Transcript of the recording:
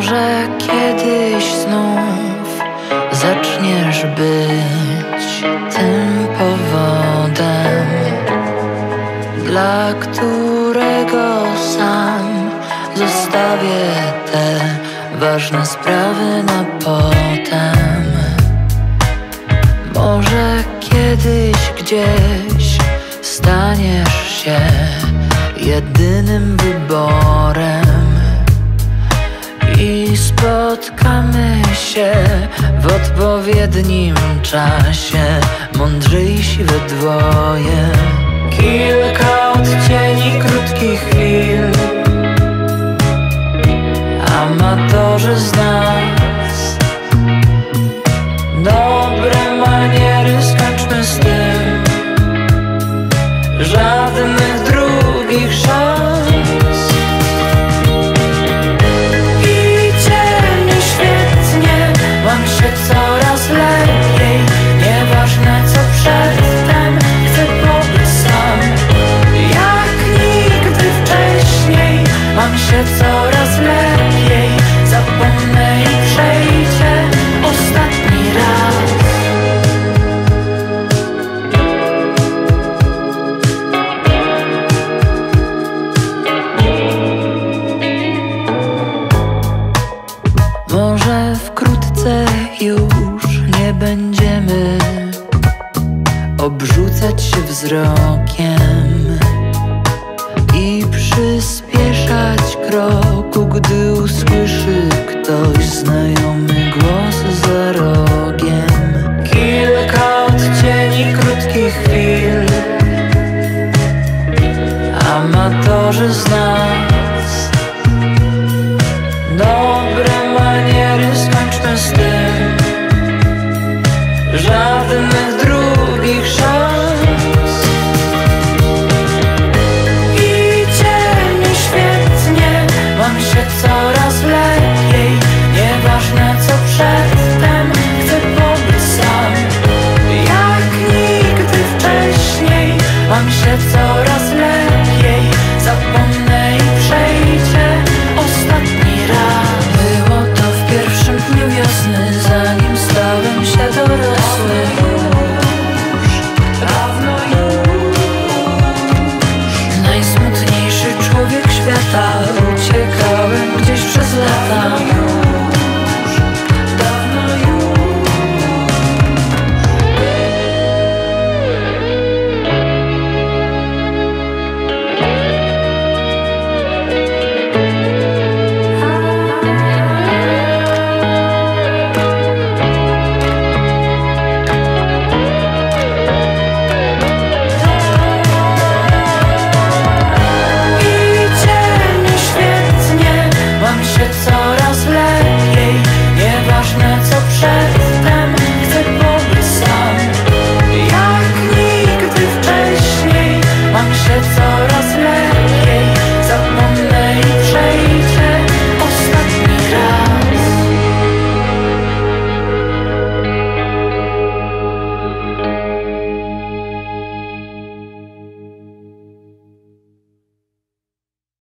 Może kiedyś znów zaczniesz być tym powodem, dla którego sam zostawię te ważne sprawy na potem. Może kiedyś gdzieś staniesz się jedynym wyborem spotkamy się w odpowiednim czasie, mądrzejsi we dwoje. Kilka odcieni krótkich chwil, amatorzy z nas. Dobre maniery skończmy z tym, żadnych obrzucać się wzrokiem i przyspieszać kroku, gdy usłyszy ktoś znajomy głos za rogiem. Kilka odcieni krótkich chwil, amatorzy znają.